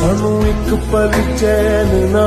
ਸਾਨੂੰ ਇੱਕ ਪਲ ਚੈਨ ਨਾ